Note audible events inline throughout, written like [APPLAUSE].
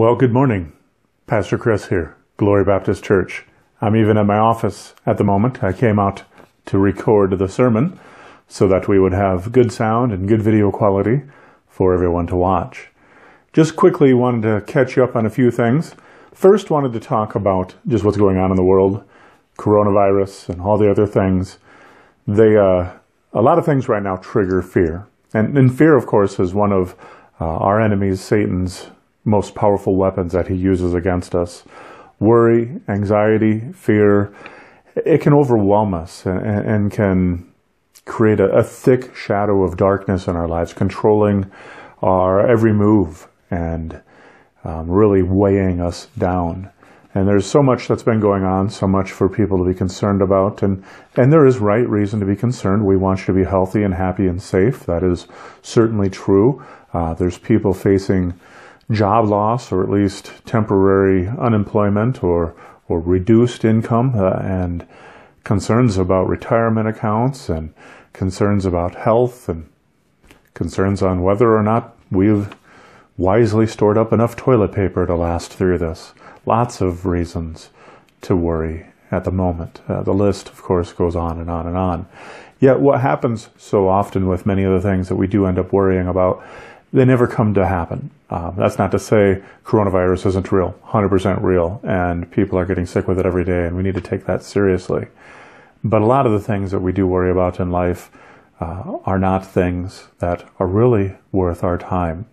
Well, good morning. Pastor Chris here, Glory Baptist Church. I'm even at my office at the moment. I came out to record the sermon so that we would have good sound and good video quality for everyone to watch. Just quickly wanted to catch you up on a few things. First, wanted to talk about just what's going on in the world, coronavirus and all the other things. They, uh, a lot of things right now trigger fear. And, and fear, of course, is one of uh, our enemies, Satan's most powerful weapons that he uses against us. Worry, anxiety, fear, it can overwhelm us and, and can create a, a, thick shadow of darkness in our lives, controlling our every move and um, really weighing us down. And there's so much that's been going on, so much for people to be concerned about. And, and there is right reason to be concerned. We want you to be healthy and happy and safe. That is certainly true. Uh, there's people facing job loss or at least temporary unemployment or, or reduced income uh, and concerns about retirement accounts and concerns about health and concerns on whether or not we've wisely stored up enough toilet paper to last through this. Lots of reasons to worry at the moment. Uh, the list, of course, goes on and on and on. Yet, what happens so often with many of the things that we do end up worrying about they never come to happen. Um, that's not to say coronavirus isn't real, 100% real, and people are getting sick with it every day, and we need to take that seriously. But a lot of the things that we do worry about in life uh, are not things that are really worth our time.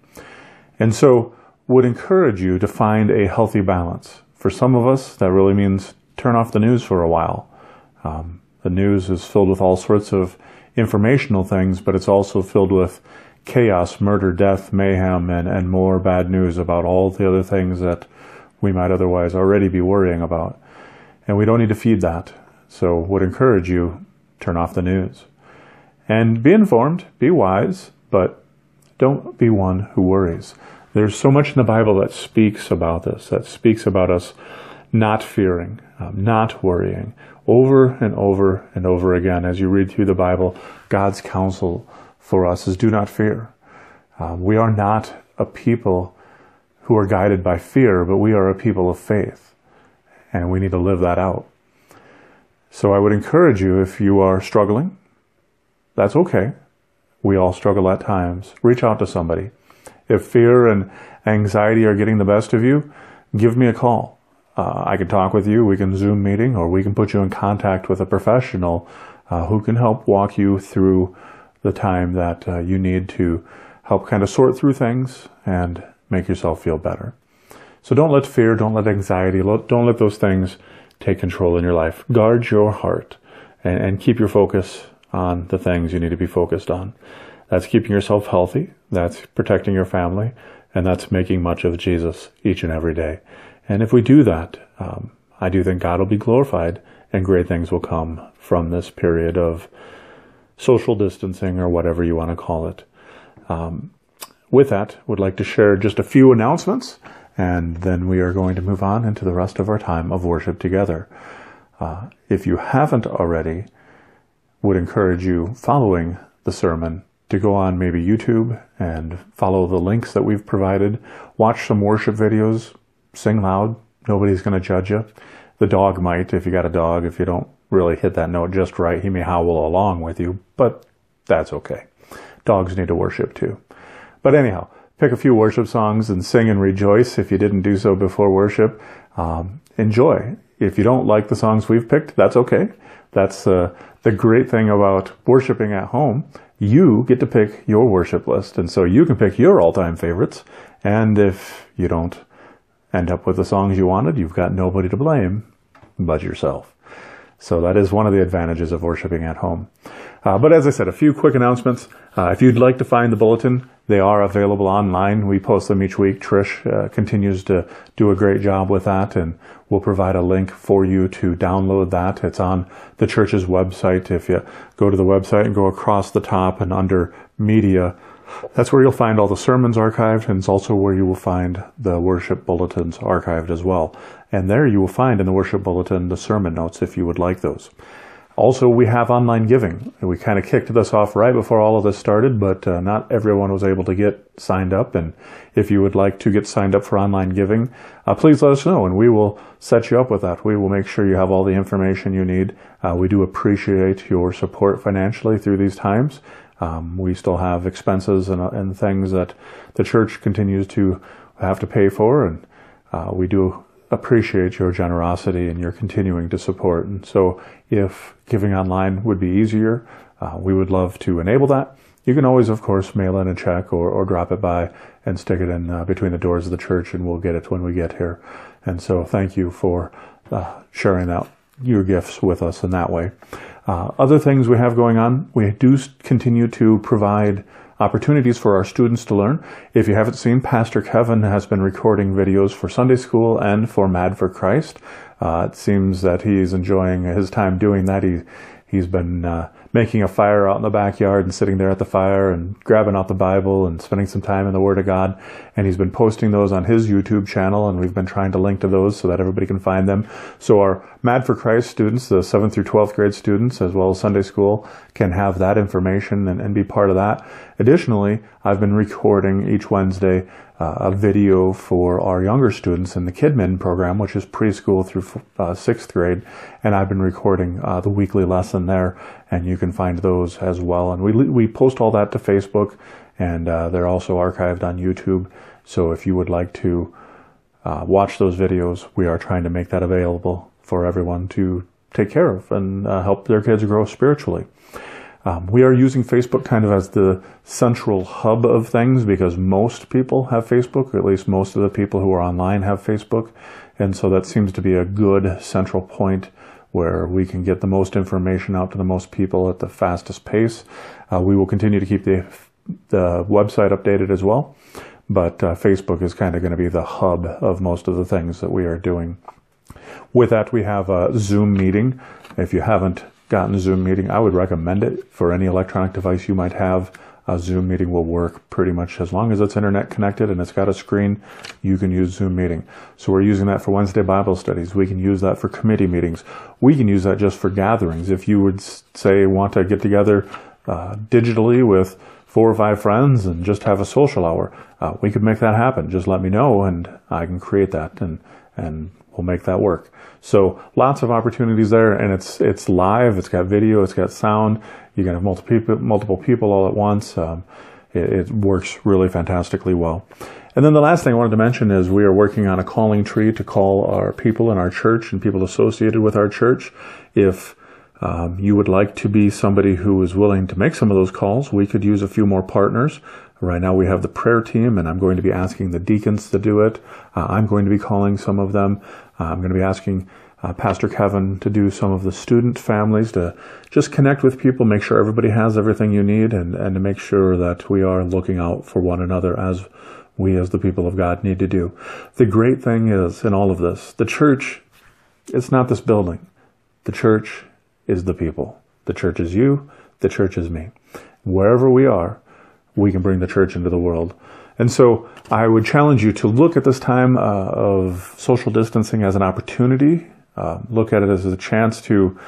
And so, would encourage you to find a healthy balance. For some of us, that really means turn off the news for a while. Um, the news is filled with all sorts of informational things, but it's also filled with chaos, murder, death, mayhem, and, and more bad news about all the other things that we might otherwise already be worrying about. And we don't need to feed that. So would encourage you, turn off the news. And be informed, be wise, but don't be one who worries. There's so much in the Bible that speaks about this, that speaks about us not fearing, um, not worrying. Over and over and over again, as you read through the Bible, God's counsel for us is do not fear. Um, we are not a people who are guided by fear, but we are a people of faith. And we need to live that out. So I would encourage you if you are struggling, that's okay. We all struggle at times. Reach out to somebody. If fear and anxiety are getting the best of you, give me a call. Uh, I can talk with you. We can Zoom meeting, or we can put you in contact with a professional uh, who can help walk you through the time that uh, you need to help kind of sort through things and make yourself feel better. So don't let fear, don't let anxiety, don't let those things take control in your life. Guard your heart and, and keep your focus on the things you need to be focused on. That's keeping yourself healthy, that's protecting your family, and that's making much of Jesus each and every day. And if we do that, um, I do think God will be glorified and great things will come from this period of social distancing or whatever you want to call it. Um, with that, would like to share just a few announcements, and then we are going to move on into the rest of our time of worship together. Uh, if you haven't already, would encourage you following the sermon to go on maybe YouTube and follow the links that we've provided. Watch some worship videos, sing loud. Nobody's going to judge you. The dog might if you got a dog. If you don't really hit that note just right, he may howl along with you, but that's okay. Dogs need to worship too. But anyhow, pick a few worship songs and sing and rejoice if you didn't do so before worship. Um, enjoy. If you don't like the songs we've picked, that's okay. That's uh, the great thing about worshiping at home. You get to pick your worship list, and so you can pick your all-time favorites. And if you don't end up with the songs you wanted, you've got nobody to blame but yourself. So that is one of the advantages of worshiping at home. Uh, but as I said, a few quick announcements. Uh, if you'd like to find the bulletin, they are available online. We post them each week. Trish uh, continues to do a great job with that, and we'll provide a link for you to download that. It's on the church's website. If you go to the website and go across the top and under media, that's where you'll find all the sermons archived, and it's also where you will find the worship bulletins archived as well. And there you will find in the worship bulletin the sermon notes if you would like those. Also, we have online giving. We kind of kicked this off right before all of this started, but uh, not everyone was able to get signed up. And if you would like to get signed up for online giving, uh, please let us know and we will set you up with that. We will make sure you have all the information you need. Uh, we do appreciate your support financially through these times. Um, we still have expenses and, uh, and, things that the church continues to have to pay for, and uh, we do appreciate your generosity and your continuing to support. And so if giving online would be easier, uh, we would love to enable that. You can always, of course, mail in a check or, or drop it by and stick it in uh, between the doors of the church and we'll get it when we get here. And so thank you for uh, sharing out your gifts with us in that way. Uh, other things we have going on, we do continue to provide opportunities for our students to learn. If you haven't seen, Pastor Kevin has been recording videos for Sunday school and for Mad for Christ. Uh, it seems that he's enjoying his time doing that. He, he's been uh, making a fire out in the backyard and sitting there at the fire and grabbing out the Bible and spending some time in the Word of God. And he's been posting those on his YouTube channel, and we've been trying to link to those so that everybody can find them. So our Mad for Christ students, the 7th through 12th grade students, as well as Sunday school, can have that information and, and be part of that. Additionally, I've been recording each Wednesday a video for our younger students in the KidMin program, which is preschool through uh, sixth grade, and I've been recording uh, the weekly lesson there, and you can find those as well. And we we post all that to Facebook, and uh, they're also archived on YouTube. So if you would like to uh, watch those videos, we are trying to make that available for everyone to take care of and uh, help their kids grow spiritually. Um, we are using Facebook kind of as the central hub of things because most people have Facebook, or at least most of the people who are online have Facebook. And so that seems to be a good central point where we can get the most information out to the most people at the fastest pace. Uh, we will continue to keep the, the website updated as well, but uh, Facebook is kind of going to be the hub of most of the things that we are doing. With that, we have a Zoom meeting. If you haven't gotten a Zoom meeting. I would recommend it for any electronic device you might have. A Zoom meeting will work pretty much as long as it's internet connected and it's got a screen, you can use Zoom meeting. So we're using that for Wednesday Bible studies. We can use that for committee meetings. We can use that just for gatherings. If you would say want to get together uh, digitally with four or five friends and just have a social hour, uh, we could make that happen. Just let me know and I can create that and, and we'll make that work. So lots of opportunities there, and it's it's live. It's got video. It's got sound. You can have multiple people, multiple people all at once. Um, it, it, works really fantastically well. And then the last thing I wanted to mention is we are working on a calling tree to call our people in our church and people associated with our church. If um, you would like to be somebody who is willing to make some of those calls, we could use a few more partners. Right now we have the prayer team, and I'm going to be asking the deacons to do it. Uh, I'm going to be calling some of them. Uh, I'm going to be asking uh, Pastor Kevin to do some of the student families to just connect with people, make sure everybody has everything you need, and, and to make sure that we are looking out for one another as we, as the people of God, need to do. The great thing is, in all of this, the church, it's not this building. The church is the people. The church is you. The church is me. Wherever we are, we can bring the church into the world. And so I would challenge you to look at this time uh, of social distancing as an opportunity. Uh, look at it as a chance to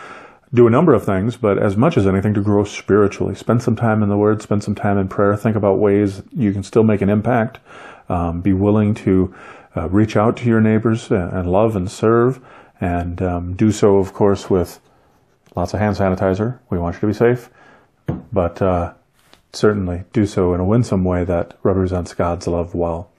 do a number of things, but as much as anything, to grow spiritually. Spend some time in the Word, spend some time in prayer. Think about ways you can still make an impact. Um, be willing to uh, reach out to your neighbors and love and serve, and um, do so, of course, with lots of hand sanitizer. We want you to be safe, but uh, certainly do so in a winsome way that represents God's love well.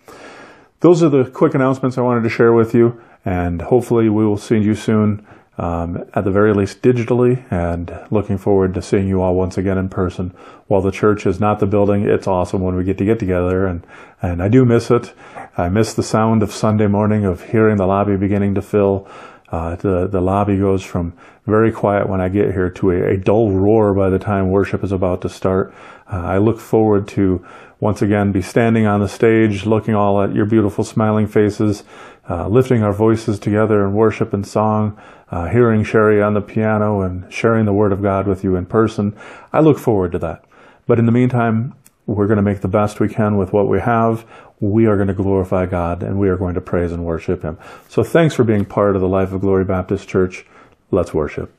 Those are the quick announcements I wanted to share with you, and hopefully we will see you soon, um, at the very least digitally, and looking forward to seeing you all once again in person. While the church is not the building, it's awesome when we get to get together, and, and I do miss it. I miss the sound of Sunday morning, of hearing the lobby beginning to fill, uh, the, the lobby goes from very quiet when I get here to a, a dull roar by the time worship is about to start. Uh, I look forward to once again be standing on the stage, looking all at your beautiful smiling faces, uh, lifting our voices together in worship and song, uh, hearing Sherry on the piano and sharing the Word of God with you in person. I look forward to that. But in the meantime, we're going to make the best we can with what we have we are going to glorify God and we are going to praise and worship Him. So thanks for being part of the Life of Glory Baptist Church. Let's worship.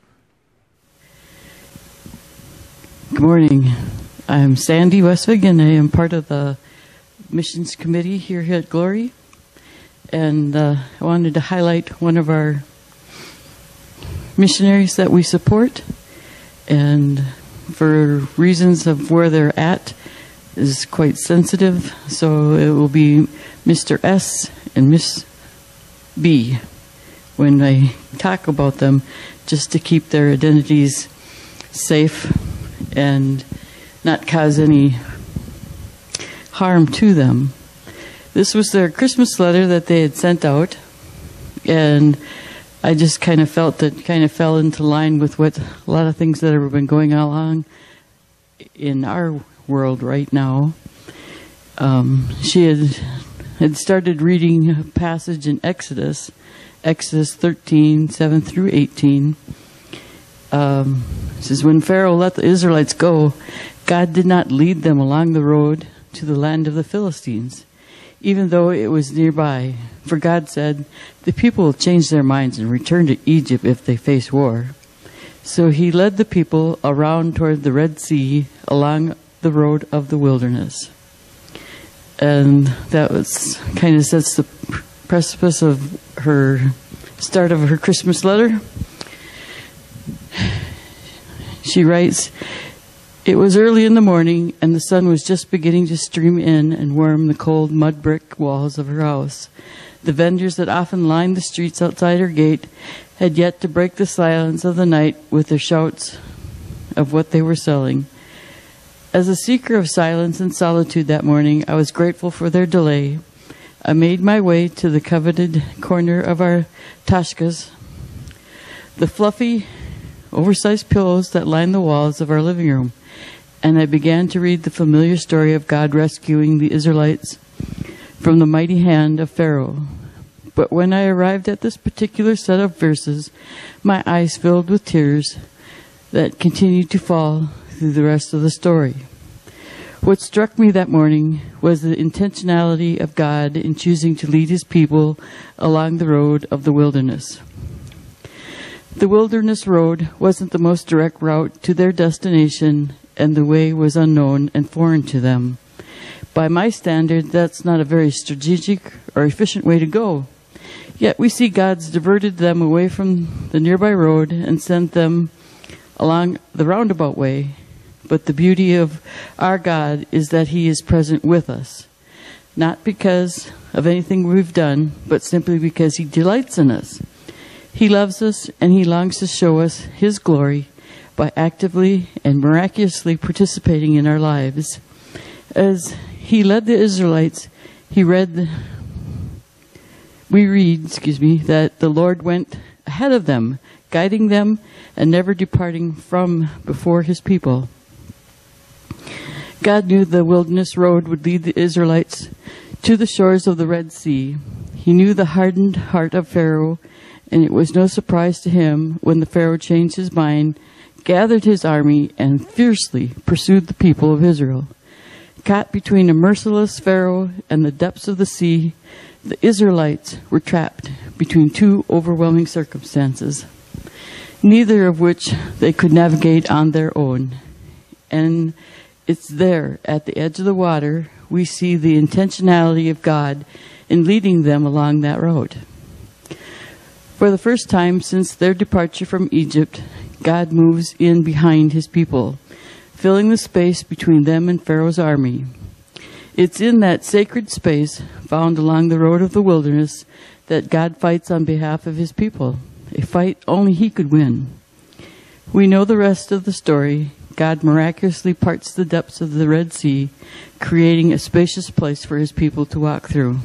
Good morning. I'm Sandy Westvig, and I am part of the missions committee here at Glory. And uh, I wanted to highlight one of our missionaries that we support, and for reasons of where they're at, is quite sensitive. So it will be Mr. S and Miss B when I talk about them, just to keep their identities safe and not cause any harm to them. This was their Christmas letter that they had sent out, and I just kind of felt that kind of fell into line with what a lot of things that have been going along in our world right now. Um, she had had started reading a passage in Exodus, Exodus 13, 7 through 18 um, says, When Pharaoh let the Israelites go, God did not lead them along the road to the land of the Philistines, even though it was nearby. For God said, The people will change their minds and return to Egypt if they face war. So he led the people around toward the Red Sea along the road of the wilderness. And that was kind of sets the precipice of her start of her Christmas letter. She writes, It was early in the morning, and the sun was just beginning to stream in and warm the cold mud brick walls of her house. The vendors that often lined the streets outside her gate had yet to break the silence of the night with their shouts of what they were selling. As a seeker of silence and solitude that morning, I was grateful for their delay. I made my way to the coveted corner of our tashkas. The fluffy oversized pillows that lined the walls of our living room, and I began to read the familiar story of God rescuing the Israelites from the mighty hand of Pharaoh. But when I arrived at this particular set of verses, my eyes filled with tears that continued to fall through the rest of the story. What struck me that morning was the intentionality of God in choosing to lead his people along the road of the wilderness. The wilderness road wasn't the most direct route to their destination, and the way was unknown and foreign to them. By my standard, that's not a very strategic or efficient way to go. Yet we see God's diverted them away from the nearby road and sent them along the roundabout way. But the beauty of our God is that He is present with us, not because of anything we've done, but simply because He delights in us. He loves us and He longs to show us His glory by actively and miraculously participating in our lives. As He led the Israelites, He read, the, we read, excuse me, that the Lord went ahead of them, guiding them and never departing from before His people. God knew the wilderness road would lead the Israelites to the shores of the Red Sea. He knew the hardened heart of Pharaoh and it was no surprise to him when the Pharaoh changed his mind, gathered his army, and fiercely pursued the people of Israel. Caught between a merciless Pharaoh and the depths of the sea, the Israelites were trapped between two overwhelming circumstances, neither of which they could navigate on their own. And it's there, at the edge of the water, we see the intentionality of God in leading them along that road. For the first time since their departure from Egypt, God moves in behind his people, filling the space between them and Pharaoh's army. It's in that sacred space found along the road of the wilderness that God fights on behalf of his people, a fight only he could win. We know the rest of the story. God miraculously parts the depths of the Red Sea, creating a spacious place for his people to walk through.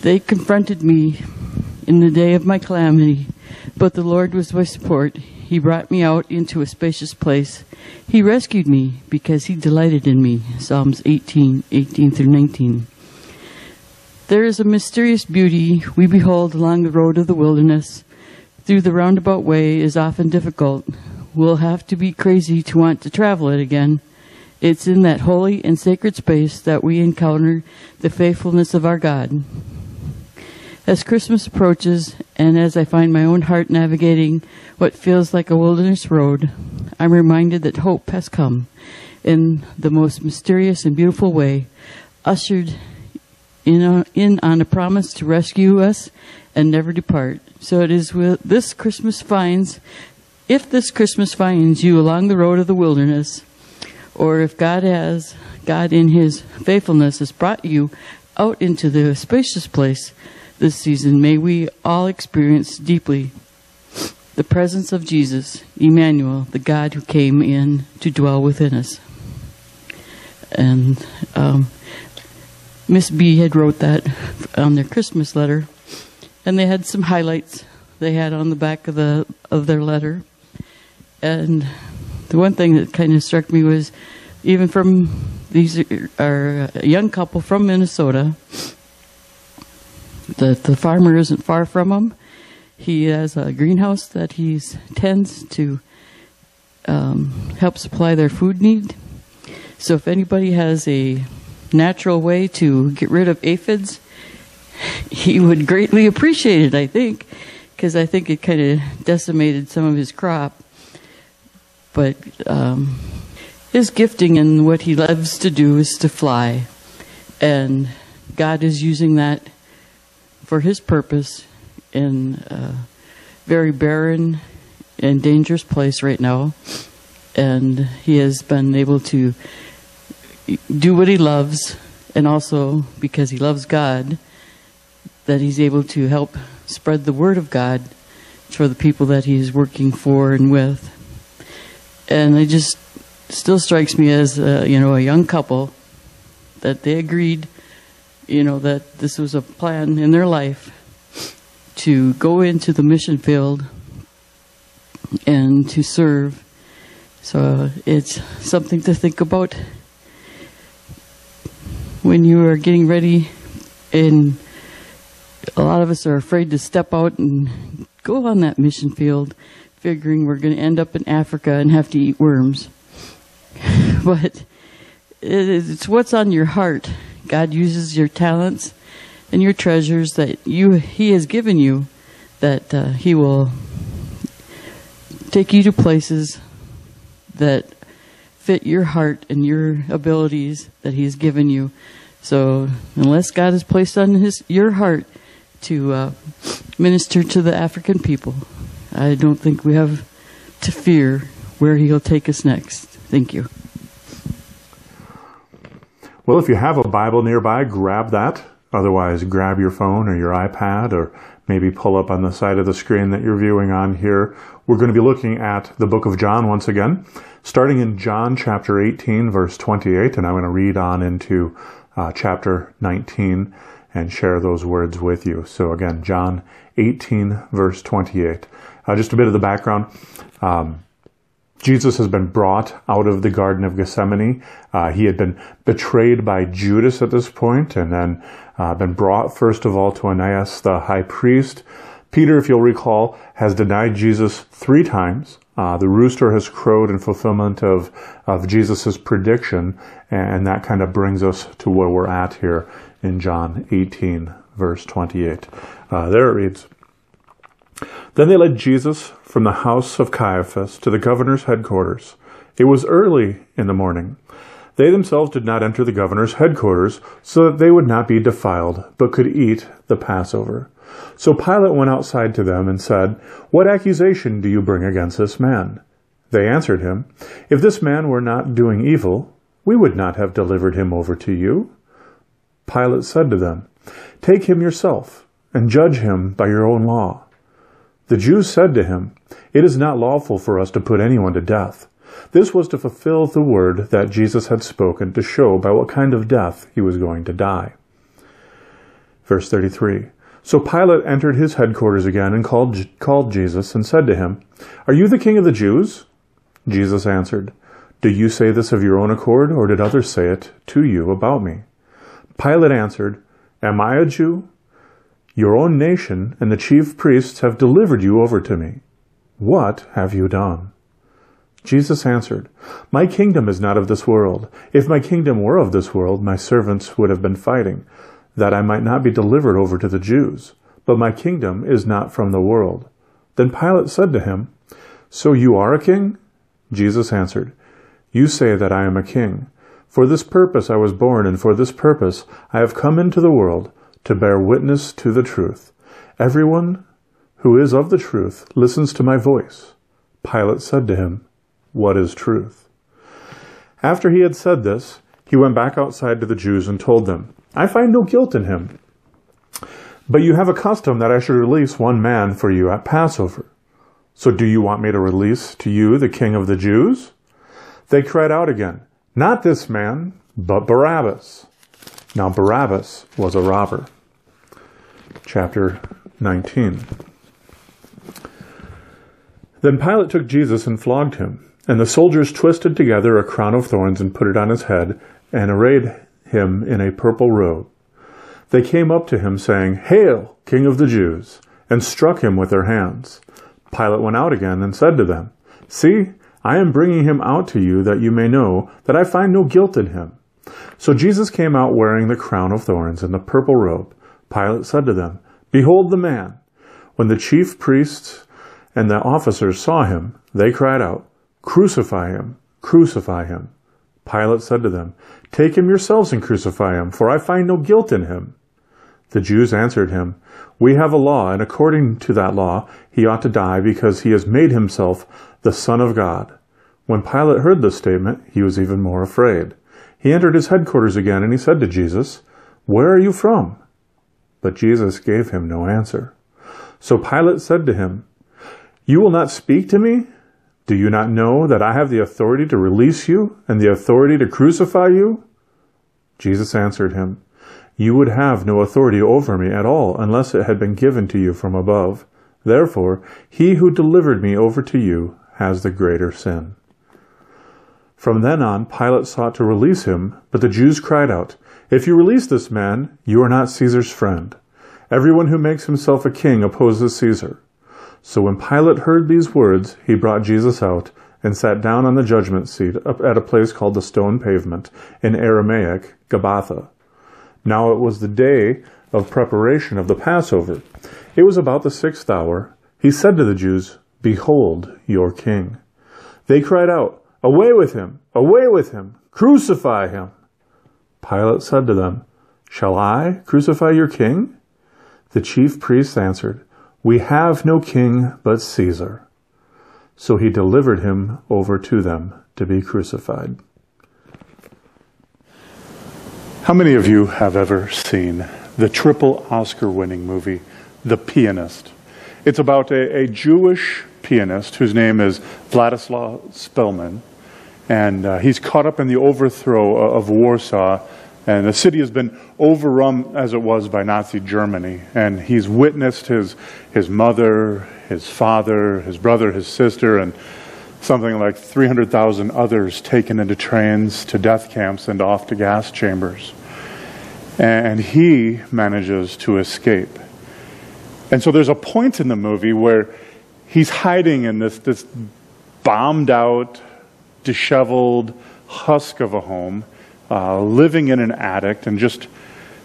They confronted me in the day of my calamity, but the Lord was my support. He brought me out into a spacious place. He rescued me because he delighted in me. Psalms 18, 18 through 19. There is a mysterious beauty we behold along the road of the wilderness. Through the roundabout way is often difficult. We'll have to be crazy to want to travel it again. It's in that holy and sacred space that we encounter the faithfulness of our God. As Christmas approaches And as I find my own heart navigating what feels like a wilderness road, I'm reminded that hope has come in the most mysterious and beautiful way, ushered in, a, in on a promise to rescue us and never depart. So it is with this Christmas finds, if this Christmas finds you along the road of the wilderness, or if God has, God in His faithfulness has brought you out into the spacious place this season, may we all experience deeply the presence of Jesus, Emmanuel, the God who came in to dwell within us. And um, Miss B had wrote that on their Christmas letter, and they had some highlights they had on the back of the of their letter. And the one thing that kind of struck me was even from these are a young couple from Minnesota. The the farmer isn't far from him. He has a greenhouse that he tends to um, help supply their food need. So if anybody has a natural way to get rid of aphids, he would greatly appreciate it. I think because I think it kind of decimated some of his crop. But um, his gifting and what he loves to do is to fly. And God is using that for his purpose in a very barren and dangerous place right now. And he has been able to do what he loves, and also because he loves God, that he's able to help spread the word of God for the people that he's working for and with. And it just still strikes me as a, you know a young couple that they agreed you know that this was a plan in their life to go into the mission field and to serve. So it's something to think about when you are getting ready. And a lot of us are afraid to step out and go on that mission field figuring we're going to end up in Africa and have to eat worms. [LAUGHS] But it's what's on your heart. God uses your talents and your treasures that you He has given you, that uh, He will take you to places that fit your heart and your abilities that He has given you. So unless God has placed on His your heart to uh, minister to the African people, I don't think we have to fear where He'll take us next. Thank you. Well, if you have a Bible nearby, grab that. Otherwise, grab your phone or your iPad or maybe pull up on the side of the screen that you're viewing on here. We're going to be looking at the book of John once again, starting in John chapter 18, verse 28, and I'm going to read on into uh, chapter 19 and share those words with you. So again, John 18, verse 28. Uh, just a bit of the background. Um, Jesus has been brought out of the Garden of Gethsemane. Uh, he had been betrayed by Judas at this point, and then uh, been brought first of all to Ananias, the high priest. Peter, if you'll recall, has denied Jesus three times. Uh, the rooster has crowed in fulfillment of of Jesus' prediction, and that kind of brings us to where we're at here in John 18, verse 28. Uh, there it reads. Then they led Jesus from the house of Caiaphas to the governor's headquarters. It was early in the morning. They themselves did not enter the governor's headquarters so that they would not be defiled, but could eat the Passover. So Pilate went outside to them and said, What accusation do you bring against this man? They answered him, If this man were not doing evil, we would not have delivered him over to you. Pilate said to them, Take him yourself, and judge him by your own law. The Jews said to him, It is not lawful for us to put anyone to death. This was to fulfill the word that Jesus had spoken to show by what kind of death he was going to die. Verse 33. So Pilate entered his headquarters again and called, called Jesus and said to him, Are you the king of the Jews? Jesus answered, Do you say this of your own accord, or did others say it to you about me? Pilate answered, Am I a Jew? Your own nation and the chief priests have delivered you over to me. What have you done? Jesus answered, My kingdom is not of this world. If my kingdom were of this world, my servants would have been fighting, that I might not be delivered over to the Jews. but my kingdom is not from the world. Then Pilate said to him, So you are a king? Jesus answered, You say that I am a king. For this purpose I was born, and for this purpose I have come into the world, to bear witness to the truth. Everyone who is of the truth listens to my voice. Pilate said to him, What is truth? After he had said this, he went back outside to the Jews and told them, I find no guilt in him. But you have a custom that I should release one man for you at Passover. So do you want me to release to you the king of the Jews? They cried out again, Not this man, but Barabbas. Now Barabbas was a robber. Chapter 19. Then Pilate took Jesus and flogged him, and the soldiers twisted together a crown of thorns and put it on his head, and arrayed him in a purple robe. They came up to him, saying, Hail, King of the Jews! and struck him with their hands. Pilate went out again and said to them, See, I am bringing him out to you that you may know that I find no guilt in him. So Jesus came out wearing the crown of thorns and the purple robe. Pilate said to them, Behold the man. When the chief priests and the officers saw him, they cried out, Crucify him! Crucify him! Pilate said to them, Take him yourselves and crucify him, for I find no guilt in him. The Jews answered him, We have a law, and according to that law he ought to die because he has made himself the Son of God. When Pilate heard this statement, he was even more afraid. He entered his headquarters again, and he said to Jesus, Where are you from? But Jesus gave him no answer. So Pilate said to him, You will not speak to me? Do you not know that I have the authority to release you and the authority to crucify you? Jesus answered him, You would have no authority over me at all unless it had been given to you from above. Therefore, he who delivered me over to you has the greater sin. From then on, Pilate sought to release him, but the Jews cried out, If you release this man, you are not Caesar's friend. Everyone who makes himself a king opposes Caesar. So when Pilate heard these words, he brought Jesus out and sat down on the judgment seat at a place called the stone pavement, in Aramaic, Gabbatha. Now it was the day of preparation of the Passover. It was about the sixth hour. He said to the Jews, Behold your king. They cried out, Away with him! Away with him! Crucify him! Pilate said to them, Shall I crucify your king? The chief priests answered, we have no king but Caesar. So he delivered him over to them to be crucified. How many of you have ever seen the triple Oscar winning movie, The Pianist? It's about a, a, Jewish pianist whose name is Vladislav Szpilman, and uh, he's caught up in the overthrow of Warsaw and the city has been overrun as it was by Nazi Germany. And he's witnessed his, his mother, his father, his brother, his sister, and something like 300,000 others taken into trains to death camps and off to gas chambers. And he manages to escape. And so there's a point in the movie where he's hiding in this, this bombed out, disheveled husk of a home uh, living in an attic and just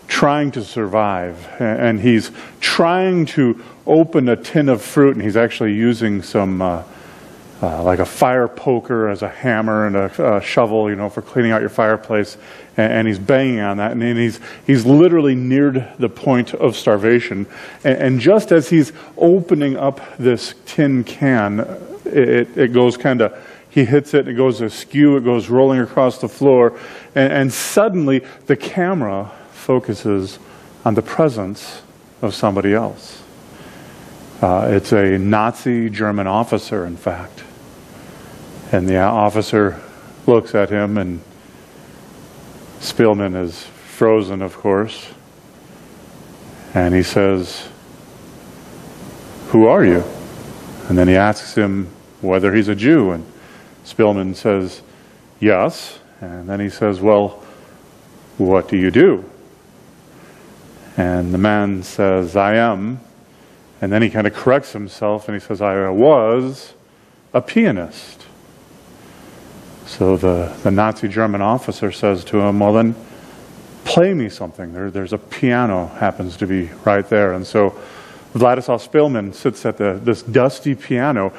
trying to survive. And he's trying to open a tin of fruit, and he's actually using some, uh, uh, like a fire poker as a hammer and a, a, shovel, you know, for cleaning out your fireplace. And, and he's banging on that, and, and, he's, he's literally neared the point of starvation. And, and just as he's opening up this tin can, it, it goes kind of he hits it, it goes askew, it goes rolling across the floor, and, and suddenly the camera focuses on the presence of somebody else. Uh, it's a Nazi German officer, in fact. And the officer looks at him, and Szpilman is frozen, of course. And he says, Who are you? And then he asks him whether he's a Jew. And Szpilman says, Yes. And then he says, Well, what do you do? And the man says, I am. And then he kind of corrects himself and he says, I was a pianist. So the, the Nazi German officer says to him, Well, then play me something. There, there's a piano, happens to be right there. And so Vladislav Szpilman sits at the, this dusty piano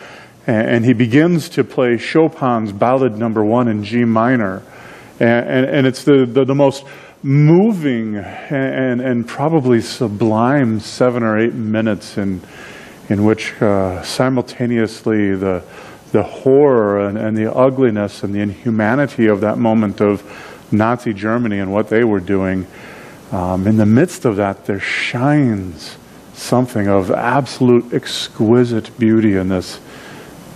and, he begins to play Chopin's Ballad Number One in G minor. And, and, and it's the, the, the, most moving and, and probably sublime seven or eight minutes in, in which uh, simultaneously the, the horror and, and the ugliness and the inhumanity of that moment of Nazi Germany and what they were doing, um, in the midst of that, there shines something of absolute exquisite beauty in this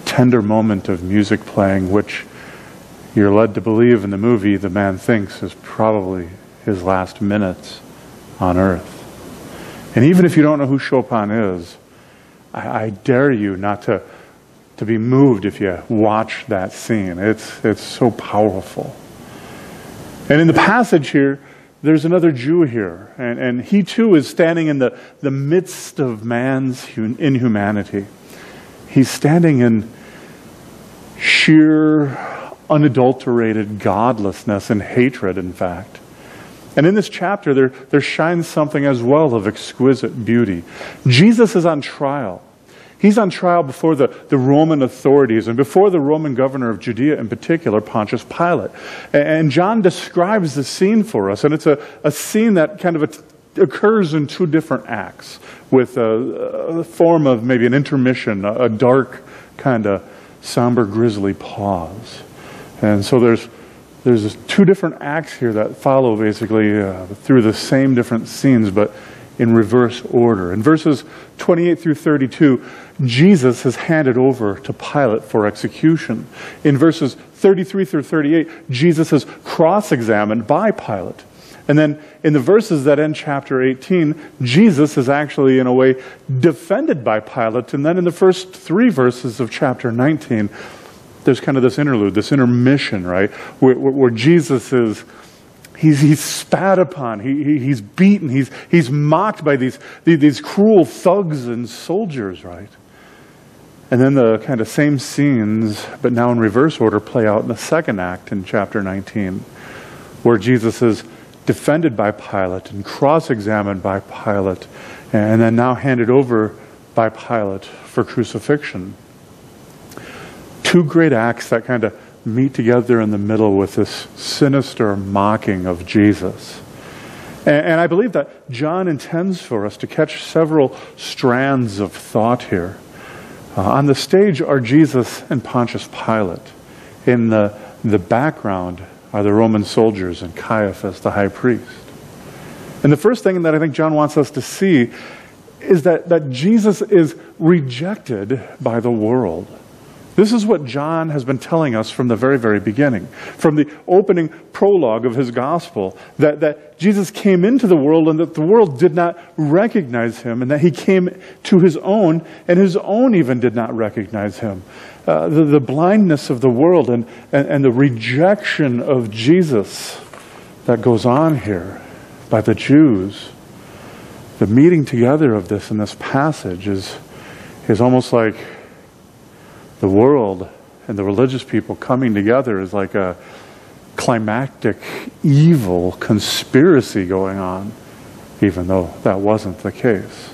tender moment of music playing, which you're led to believe in the movie the man thinks is probably his last minutes on earth. And even if you don't know who Chopin is, I, I dare you not to, to be moved if you watch that scene. It's, it's so powerful. And in the passage here, there's another Jew here, and, and he too is standing in the, the midst of man's inhumanity. He's standing in sheer, unadulterated godlessness and hatred, in fact. And in this chapter, there, there shines something as well of exquisite beauty. Jesus is on trial. He's on trial before the, the Roman authorities and before the Roman governor of Judea in particular, Pontius Pilate. And John describes the scene for us, and it's a, a scene that kind of occurs in two different acts with a, a form of maybe an intermission, a, a dark kind of somber, grisly pause. And so there's there's two different acts here that follow basically uh, through the same different scenes, but in reverse order. In verses 28 through 32, Jesus is handed over to Pilate for execution. In verses 33 through 38, Jesus is cross examined by Pilate. And then in the verses that end chapter 18, Jesus is actually, in a way, defended by Pilate. And then in the first three verses of chapter 19, there's kind of this interlude, this intermission, right? Where, where, where Jesus is, he's, he's spat upon, he, he, he's beaten, he's, he's mocked by these, these, these cruel thugs and soldiers, right? And then the kind of same scenes, but now in reverse order, play out in the second act in chapter 19, where Jesus is defended by Pilate and cross examined by Pilate, and then now handed over by Pilate for crucifixion. Two great acts that kind of meet together in the middle with this sinister mocking of Jesus. And, I believe that John intends for us to catch several strands of thought here. Uh, on the stage are Jesus and Pontius Pilate. In the, the background are the Roman soldiers and Caiaphas, the high priest. And the first thing that I think John wants us to see is that, that Jesus is rejected by the world. This is what John has been telling us from the very, very beginning, from the opening prologue of his gospel, that, that Jesus came into the world and that the world did not recognize him, and that he came to his own, and his own even did not recognize him. Uh, the, the blindness of the world and, and, and the rejection of Jesus that goes on here by the Jews, the meeting together of this in this passage is, is almost like the world and the religious people coming together is like a climactic evil conspiracy going on, even though that wasn't the case.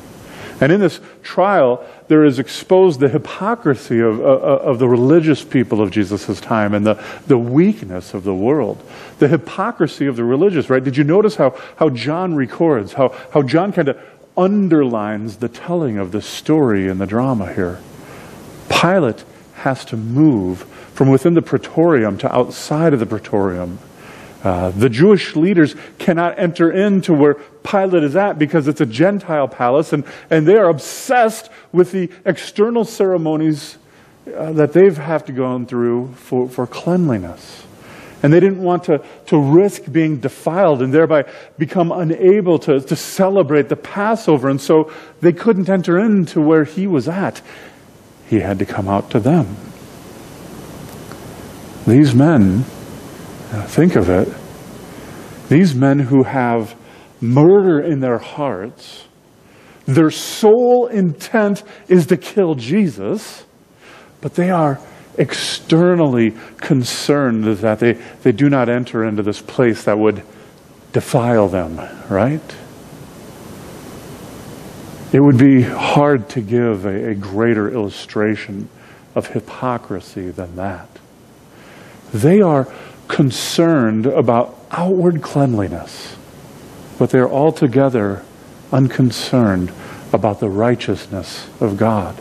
And in this trial, there is exposed the hypocrisy of, uh, of the religious people of Jesus' time and the, the weakness of the world. The hypocrisy of the religious, right? Did you notice how, how John records, how, how John kind of underlines the telling of the story in the drama here? Pilate has to move from within the praetorium to outside of the praetorium. Uh, the Jewish leaders cannot enter into where Pilate is at because it's a Gentile palace, and, and they are obsessed with the external ceremonies uh, that they have have to go through for, for cleanliness. And they didn't want to, to risk being defiled and thereby become unable to, to celebrate the Passover. And so they couldn't enter into where he was at he had to come out to them. These men, uh, think of it, these men who have murder in their hearts, their sole intent is to kill Jesus, but they are externally concerned that they, they do not enter into this place that would defile them, right? It would be hard to give a, a greater illustration of hypocrisy than that. They are concerned about outward cleanliness, but they're altogether unconcerned about the righteousness of God.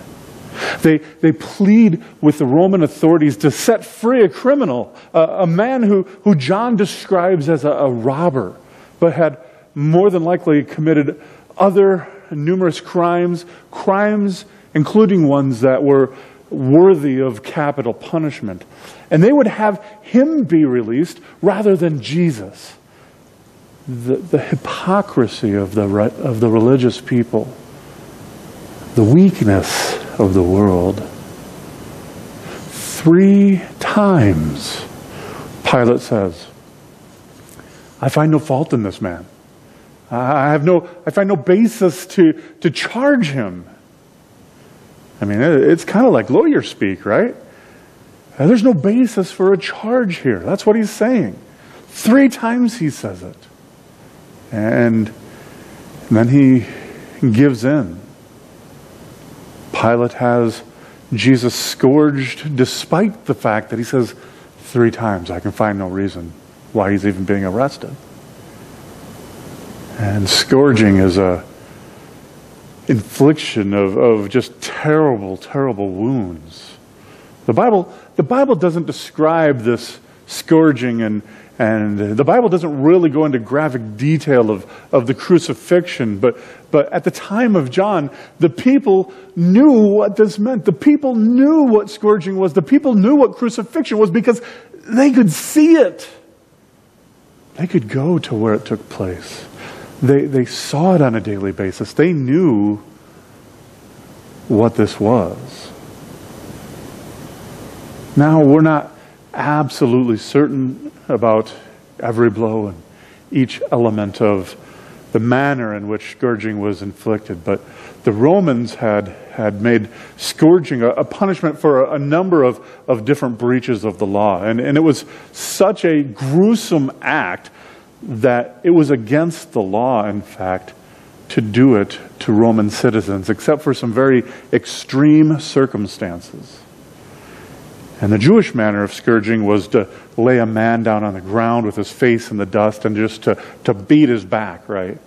They, they plead with the Roman authorities to set free a criminal, a, a man who, who John describes as a, a robber, but had more than likely committed other numerous crimes, crimes including ones that were worthy of capital punishment. And they would have him be released rather than Jesus. The, the hypocrisy of the, of the religious people, the weakness of the world. Three times, Pilate says, I find no fault in this man. I have no, I find no basis to, to charge him. I mean, it's kind of like lawyer speak, right? Uh, there's no basis for a charge here. That's what he's saying. Three times he says it. And, and then he gives in. Pilate has Jesus scourged despite the fact that he says three times, I can find no reason why he's even being arrested. And scourging is a infliction of, of just terrible, terrible wounds. The Bible, the Bible doesn't describe this scourging and, and the Bible doesn't really go into graphic detail of, of the crucifixion, but, but at the time of John, the people knew what this meant. The people knew what scourging was. The people knew what crucifixion was because they could see it. They could go to where it took place. They, they saw it on a daily basis. They knew what this was. Now, we're not absolutely certain about every blow and each element of the manner in which scourging was inflicted, but the Romans had, had made scourging a, a punishment for a, a, number of, of different breaches of the law. And, and it was such a gruesome act that it was against the law, in fact, to do it to Roman citizens, except for some very extreme circumstances. And the Jewish manner of scourging was to lay a man down on the ground with his face in the dust and just to, to beat his back, right?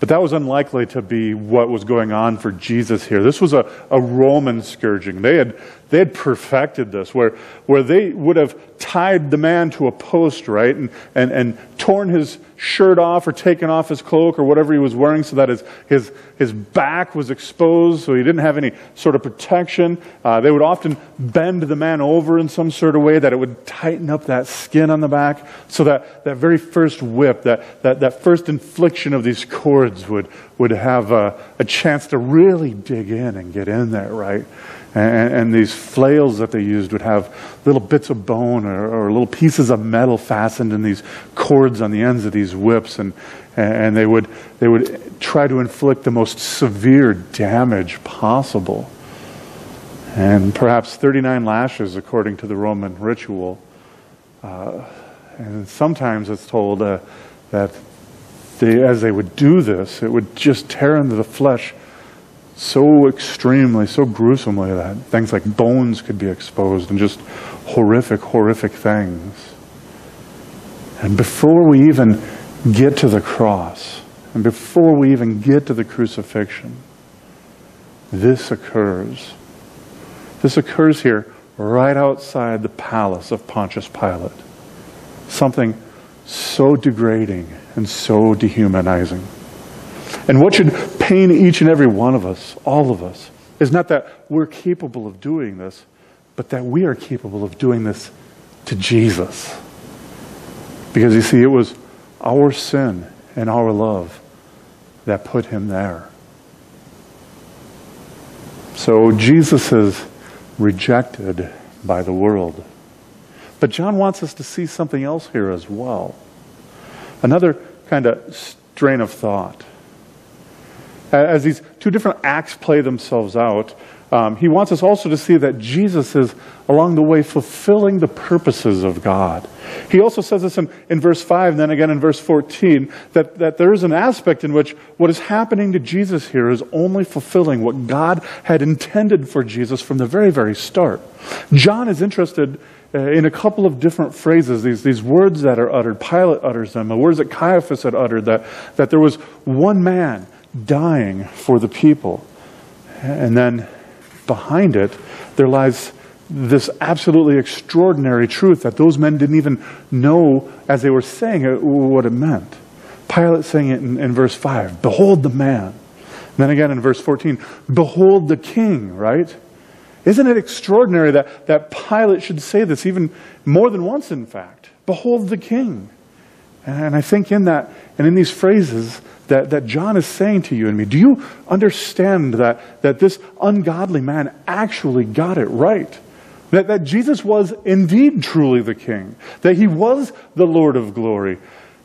But that was unlikely to be what was going on for Jesus here. This was a, a Roman scourging. They had, they had perfected this, where, where they would have tied the man to a post, right, and, and, and torn his shirt off or taken off his cloak or whatever he was wearing so that his, his, his back was exposed, so he didn't have any sort of protection. Uh, they would often bend the man over in some sort of way that it would tighten up that skin on the back so that that very first whip, that, that, that first infliction of these cords would, would have a, a chance to really dig in and get in there, right? And, and, these flails that they used would have little bits of bone or, or, little pieces of metal fastened in these cords on the ends of these whips. And, and they, would, they would try to inflict the most severe damage possible. And perhaps 39 lashes, according to the Roman ritual. Uh, and sometimes it's told uh, that they, as they would do this, it would just tear into the flesh so extremely, so gruesomely that things like bones could be exposed and just horrific, horrific things. And before we even get to the cross, and before we even get to the crucifixion, this occurs. This occurs here right outside the palace of Pontius Pilate. Something so degrading and so dehumanizing. And what should pain each and every one of us, all of us, is not that we're capable of doing this, but that we are capable of doing this to Jesus. Because you see, it was our sin and our love that put him there. So Jesus is rejected by the world. But John wants us to see something else here as well. Another kind of strain of thought. As these two different acts play themselves out, um, he wants us also to see that Jesus is along the way fulfilling the purposes of God. He also says this in, in verse 5 and then again in verse 14 that, that there is an aspect in which what is happening to Jesus here is only fulfilling what God had intended for Jesus from the very, very start. John is interested uh, in a couple of different phrases, these, these words that are uttered. Pilate utters them, the words that Caiaphas had uttered, that, that there was one man dying for the people. And then behind it, there lies this absolutely extraordinary truth that those men didn't even know as they were saying it what it meant. Pilate saying it in, in verse 5 Behold the man. And then again in verse 14, Behold the king, right? Isn't it extraordinary that, that Pilate should say this even more than once, in fact? Behold the king. And I think in that, and in these phrases, that, that John is saying to you and me. Do you understand that, that this ungodly man actually got it right? That, that Jesus was indeed truly the king, that he was the Lord of glory.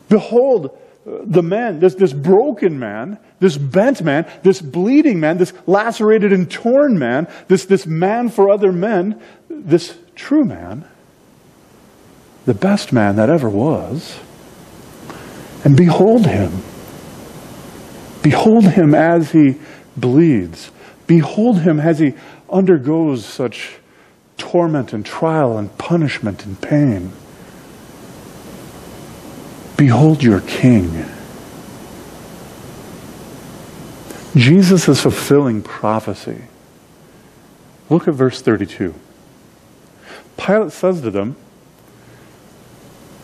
Behold, the man, this, this broken man, this bent man, this bleeding man, this lacerated and torn man, this, this man for other men, this true man, the best man that ever was. And behold him. Behold him as he bleeds. Behold him as he undergoes such torment and trial and punishment and pain. Behold your king. Jesus is fulfilling prophecy. Look at verse 32. Pilate says to them,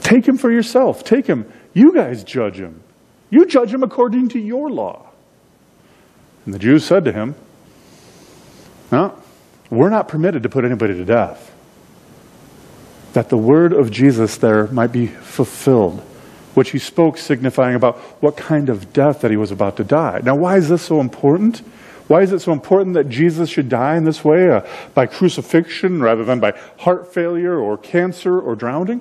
Take him for yourself. Take him. You guys judge him. You judge him according to your law. And the Jews said to him, No, we're not permitted to put anybody to death. That the word of Jesus there might be fulfilled, which he spoke signifying about what kind of death that he was about to die. Now, why is this so important? Why is it so important that Jesus should die in this way, uh, by crucifixion rather than by heart failure or cancer or drowning?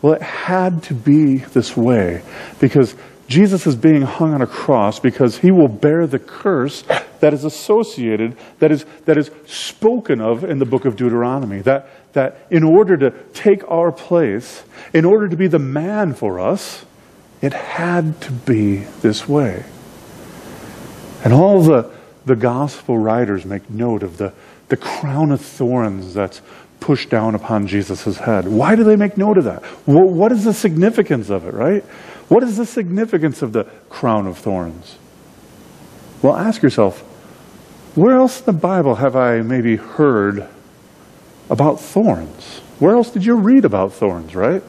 Well, it had to be this way because Jesus is being hung on a cross because he will bear the curse that is associated, that is, that is spoken of in the book of Deuteronomy. That, that in order to take our place, in order to be the man for us, it had to be this way. And all the, the gospel writers make note of the, the crown of thorns that's pushed down upon Jesus' head. Why do they make note of that? what is the significance of it, right? What is the significance of the crown of thorns? Well, ask yourself, where else in the Bible have I maybe heard about thorns? Where else did you read about thorns, right?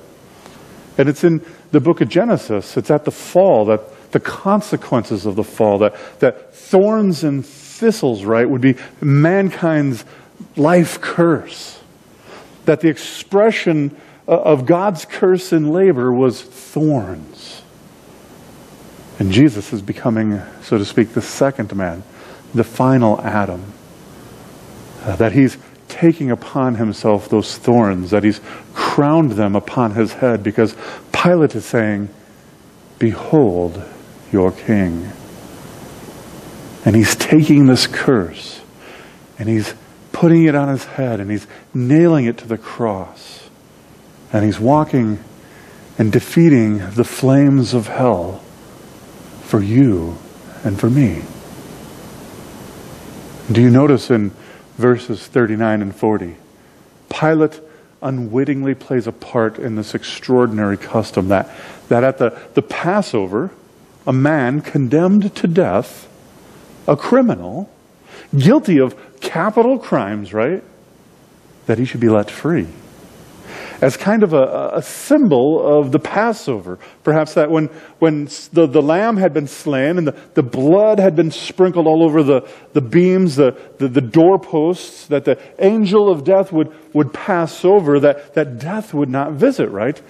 And it's in the book of Genesis. It's at the fall that the consequences of the fall, that, that thorns and thistles, right, would be mankind's life curse that the expression uh, of God's curse in labor was thorns. And Jesus is becoming, so to speak, the second man, the final Adam. Uh, that he's taking upon himself those thorns, that he's crowned them upon his head, because Pilate is saying, Behold your king. And he's taking this curse and he's putting it on his head and he's nailing it to the cross. And he's walking and defeating the flames of hell for you and for me. Do you notice in verses 39 and 40? Pilate unwittingly plays a part in this extraordinary custom that, that at the, the Passover, a man condemned to death, a criminal, guilty of capital crimes, right? That he should be let free. As kind of a, a symbol of the Passover. Perhaps that when, when the, the lamb had been slain and the, the blood had been sprinkled all over the, the beams, the, the, the doorposts, that the angel of death would, would pass over, that, that death would not visit, right?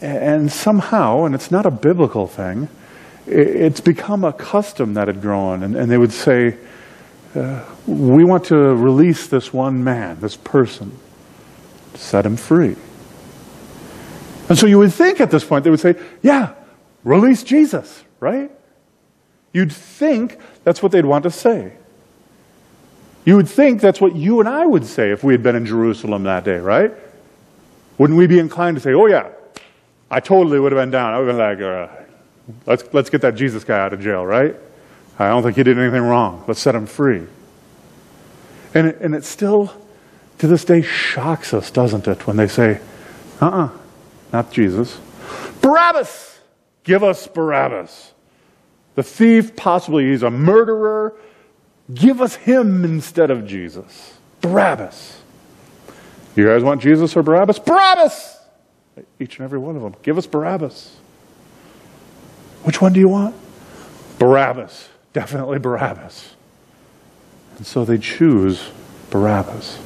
And somehow, and it's not a biblical thing, it's become a custom that had grown. And, and they would say, we want to release this one man, this person, set him free. And so you would think at this point they would say, yeah, release Jesus, right? You'd think that's what they'd want to say. You would think that's what you and I would say if we had been in Jerusalem that day, right? Wouldn't we be inclined to say, oh, yeah, I totally would have been down. I would have been like, let's, let's get that Jesus guy out of jail, right? I don't think he did anything wrong. Let's set him free. And it, and it still, to this day, shocks us, doesn't it, when they say, uh uh-uh, uh not Jesus. Barabbas! Give us Barabbas. The thief, possibly he's a murderer. Give us him instead of Jesus. Barabbas. You guys want Jesus or Barabbas? Barabbas! Each and every one of them. Give us Barabbas. Which one do you want? Barabbas. Definitely Barabbas. And so they choose Barabbas.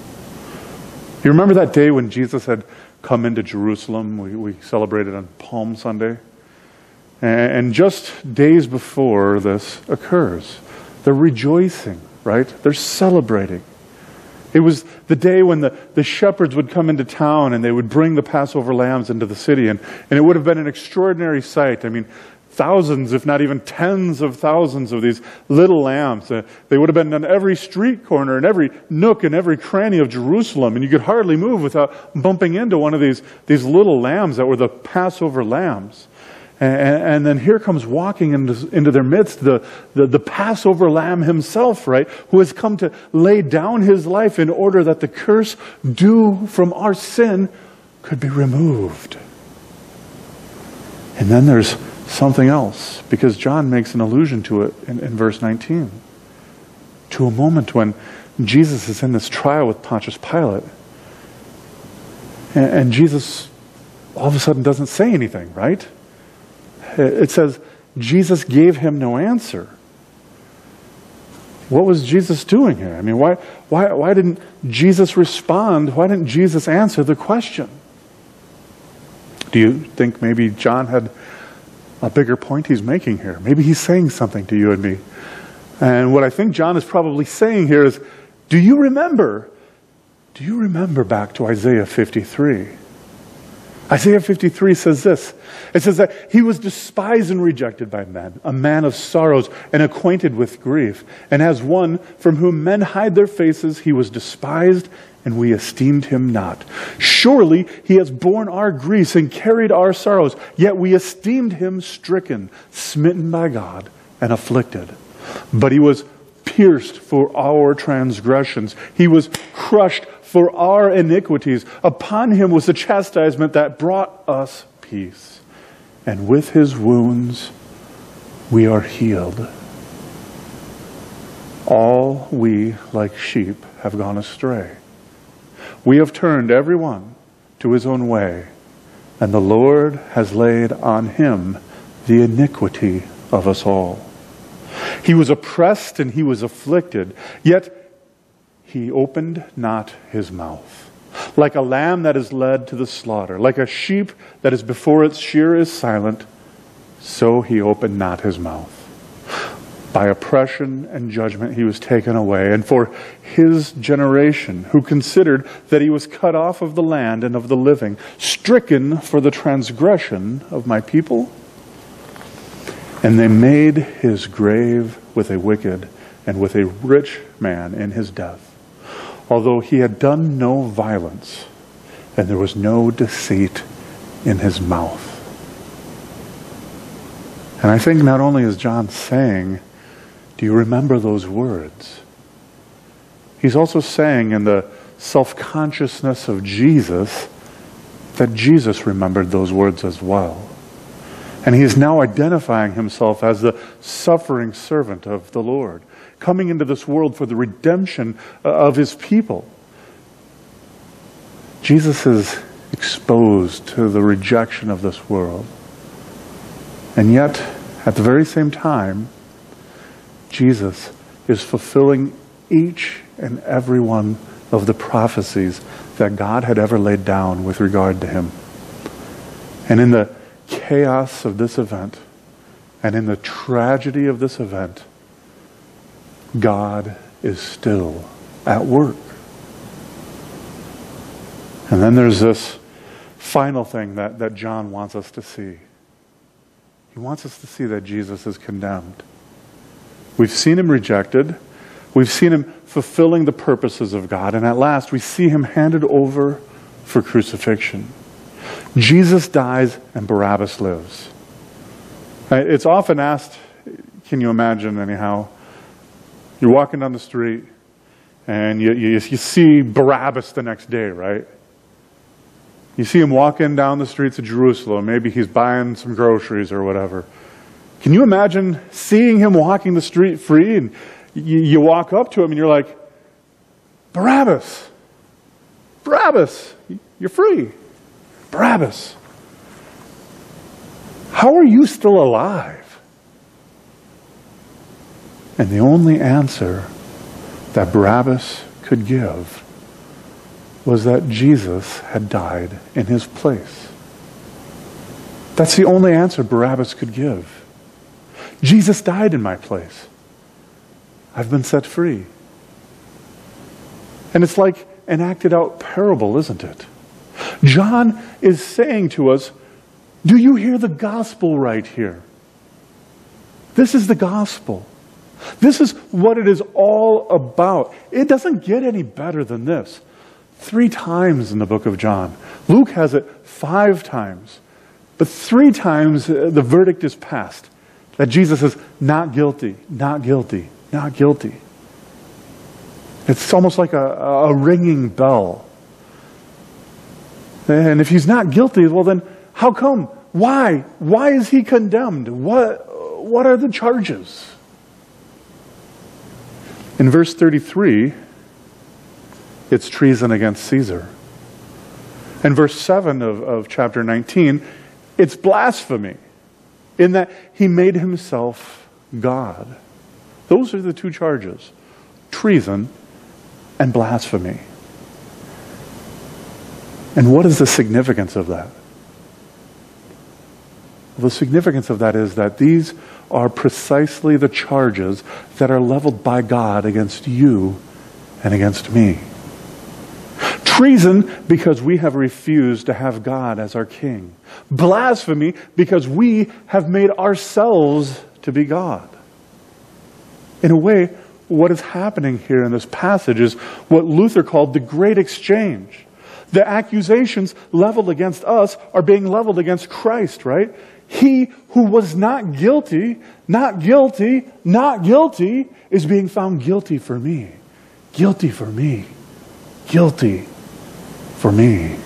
You remember that day when Jesus had come into Jerusalem? We, we celebrated on Palm Sunday. And just days before this occurs, they're rejoicing, right? They're celebrating. It was the day when the, the shepherds would come into town and they would bring the Passover lambs into the city. And, and it would have been an extraordinary sight. I mean, thousands, if not even tens of thousands of these little lambs. Uh, they would have been on every street corner and every nook and every cranny of Jerusalem. And you could hardly move without bumping into one of these, these little lambs that were the Passover lambs. And, and, then here comes walking into, into their midst the, the, the, Passover lamb himself, right? Who has come to lay down his life in order that the curse due from our sin could be removed. And then there's something else, because John makes an allusion to it in, in verse 19. To a moment when Jesus is in this trial with Pontius Pilate. And, and Jesus all of a sudden doesn't say anything, right? It says, Jesus gave him no answer. What was Jesus doing here? I mean, why, why, why didn't Jesus respond? Why didn't Jesus answer the question? Do you think maybe John had a bigger point he's making here? Maybe he's saying something to you and me. And what I think John is probably saying here is, do you remember? Do you remember back to Isaiah 53? Isaiah 53 says this it says that he was despised and rejected by men, a man of sorrows and acquainted with grief. And as one from whom men hide their faces, he was despised and we esteemed him not. Surely he has borne our griefs and carried our sorrows, yet we esteemed him stricken, smitten by God, and afflicted. But he was pierced for our transgressions, he was crushed for our iniquities. Upon him was the chastisement that brought us peace. And with his wounds we are healed. All we, like sheep, have gone astray. We have turned every one to his own way, and the Lord has laid on him the iniquity of us all. He was oppressed and he was afflicted, yet he opened not his mouth. Like a lamb that is led to the slaughter, like a sheep that is before its shear is silent, so he opened not his mouth. By oppression and judgment he was taken away. And for his generation, who considered that he was cut off of the land and of the living, stricken for the transgression of my people, and they made his grave with a wicked and with a rich man in his death although he had done no violence, and there was no deceit in his mouth. And I think not only is John saying, Do you remember those words? He's also saying in the self consciousness of Jesus that Jesus remembered those words as well. And he is now identifying himself as the suffering servant of the Lord coming into this world for the redemption uh, of his people. Jesus is exposed to the rejection of this world. And yet, at the very same time, Jesus is fulfilling each and every one of the prophecies that God had ever laid down with regard to him. And in the chaos of this event, and in the tragedy of this event, God is still at work. And then there's this final thing that, that John wants us to see. He wants us to see that Jesus is condemned. We've seen him rejected. We've seen him fulfilling the purposes of God. And at last, we see him handed over for crucifixion. Jesus dies and Barabbas lives. It's often asked, can you imagine anyhow? You're walking down the street and you, you, you see Barabbas the next day, right? You see him walking down the streets of Jerusalem. Maybe he's buying some groceries or whatever. Can you imagine seeing him walking the street free and you, you walk up to him and you're like, Barabbas, Barabbas, you're free. Barabbas, how are you still alive? And the only answer that Barabbas could give was that Jesus had died in his place. That's the only answer Barabbas could give. Jesus died in my place. I've been set free. And it's like an acted out parable, isn't it? John is saying to us, Do you hear the gospel right here? This is the gospel. This is what it is all about. It doesn't get any better than this. Three times in the book of John. Luke has it five times. But three times uh, the verdict is passed that Jesus is not guilty, not guilty, not guilty. It's almost like a, a ringing bell. And if he's not guilty, well, then how come? Why? Why is he condemned? What, what are the charges? In verse 33, it's treason against Caesar. In verse 7 of, of chapter 19, it's blasphemy in that he made himself God. Those are the two charges treason and blasphemy. And what is the significance of that? Well, the significance of that is that these are precisely the charges that are leveled by God against you and against me. Treason because we have refused to have God as our king. Blasphemy because we have made ourselves to be God. In a way, what is happening here in this passage is what Luther called the great exchange. The accusations leveled against us are being leveled against Christ, right? He who was not guilty, not guilty, not guilty, is being found guilty for me. Guilty for me. Guilty for me.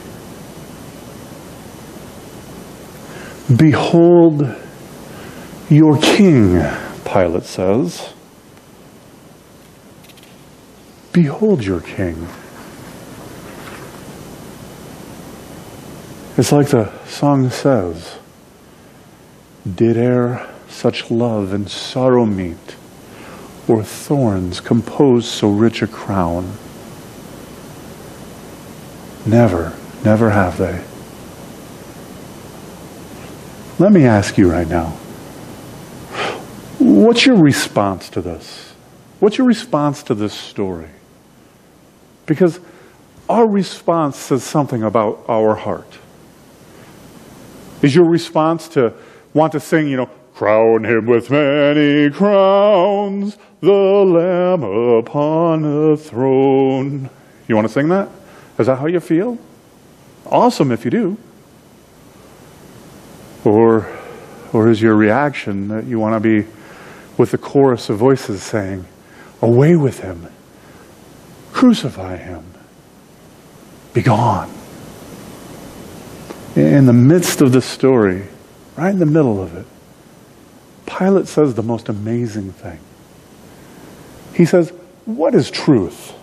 Behold your king, Pilate says. Behold your king. It's like the song says Did e'er such love and sorrow meet, or thorns compose so rich a crown? Never, never have they. Let me ask you right now what's your response to this? What's your response to this story? Because our response says something about our heart. Is your response to want to sing, you know, crown him with many crowns, the Lamb upon a throne? You want to sing that? Is that how you feel? Awesome if you do. Or, or is your reaction that you want to be with the chorus of voices saying, Away with him, crucify him, be gone? In the midst of the story, right in the middle of it, Pilate says the most amazing thing. He says, What is truth?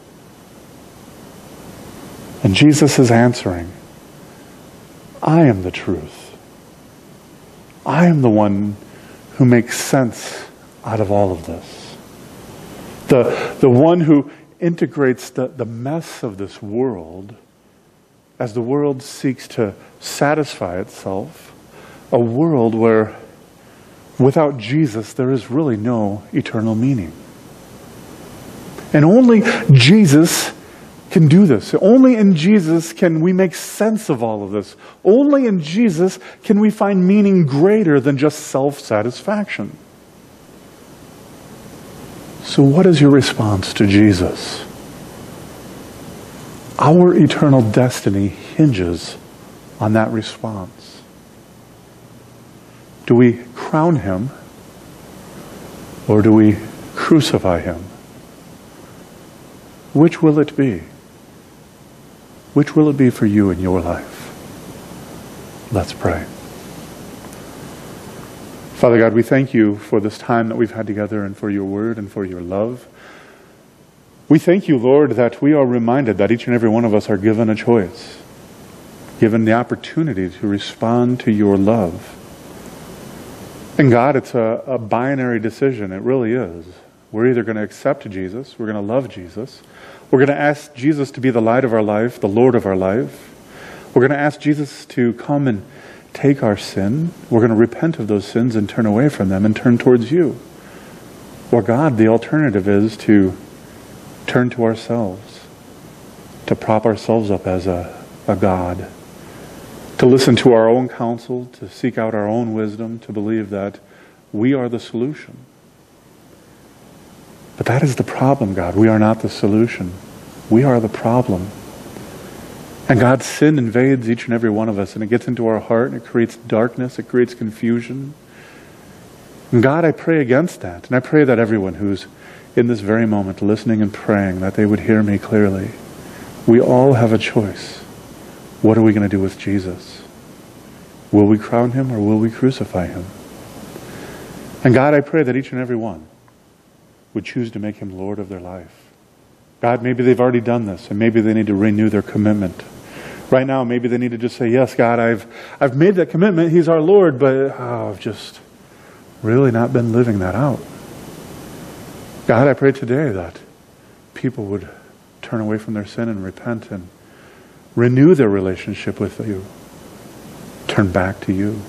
And Jesus is answering, I am the truth. I am the one who makes sense out of all of this. The, the one who integrates the, the mess of this world as the world seeks to satisfy itself, a world where without Jesus there is really no eternal meaning. And only Jesus can do this. Only in Jesus can we make sense of all of this. Only in Jesus can we find meaning greater than just self satisfaction. So, what is your response to Jesus? Our eternal destiny hinges on that response. Do we crown him or do we crucify him? Which will it be? Which will it be for you in your life? Let's pray. Father God, we thank you for this time that we've had together and for your word and for your love. We thank you, Lord, that we are reminded that each and every one of us are given a choice, given the opportunity to respond to your love. And God, it's a, a binary decision. It really is. We're either going to accept Jesus, we're going to love Jesus, we're going to ask Jesus to be the light of our life, the Lord of our life. We're going to ask Jesus to come and take our sin. We're going to repent of those sins and turn away from them and turn towards you. Or God, the alternative is to turn to ourselves, to prop ourselves up as a, a God, to listen to our own counsel, to seek out our own wisdom, to believe that we are the solution. But that is the problem, God. We are not the solution. We are the problem. And God's sin invades each and every one of us, and it gets into our heart, and it creates darkness, it creates confusion. And God, I pray against that. And I pray that everyone who's in this very moment listening and praying, that they would hear me clearly. We all have a choice. What are we going to do with Jesus? Will we crown him or will we crucify him? And God, I pray that each and every one would choose to make him Lord of their life. God, maybe they've already done this, and maybe they need to renew their commitment. Right now, maybe they need to just say, Yes, God, I've, I've made that commitment. He's our Lord, but oh, I've just really not been living that out. God, I pray today that people would turn away from their sin and repent and renew their relationship with you, turn back to you.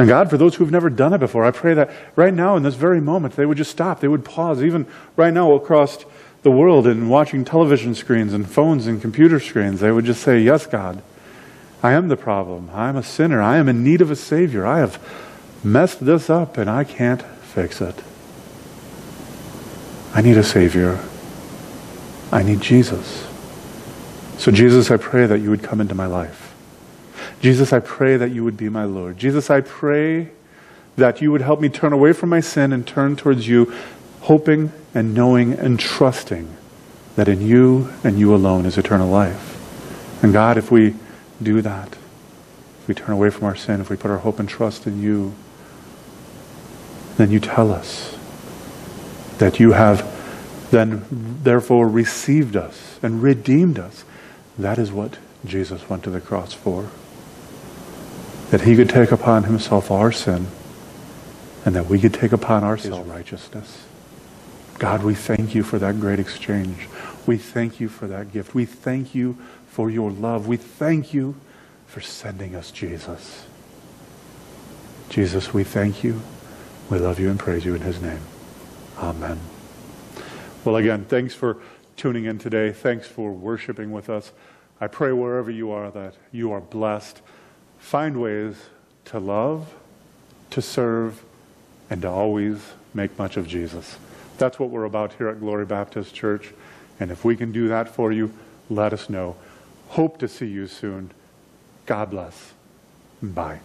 And God, for those who've never done it before, I pray that right now, in this very moment, they would just stop. They would pause, even right now across the world and watching television screens and phones and computer screens. They would just say, Yes, God, I am the problem. I am a sinner. I am in need of a Savior. I have messed this up and I can't fix it. I need a Savior. I need Jesus. So, Jesus, I pray that you would come into my life. Jesus, I pray that you would be my Lord. Jesus, I pray that you would help me turn away from my sin and turn towards you, hoping and knowing and trusting that in you and you alone is eternal life. And God, if we do that, if we turn away from our sin, if we put our hope and trust in you, then you tell us that you have then therefore received us and redeemed us. That is what Jesus went to the cross for that he could take upon himself our sin and that we could take upon ourselves righteousness. God, we thank you for that great exchange. We thank you for that gift. We thank you for your love. We thank you for sending us Jesus. Jesus, we thank you. We love you and praise you in his name. Amen. Well, again, thanks for tuning in today. Thanks for worshiping with us. I pray wherever you are that you are blessed find ways to love, to serve, and to always make much of Jesus. That's what we're about here at Glory Baptist Church. And if we can do that for you, let us know. Hope to see you soon. God bless. Bye.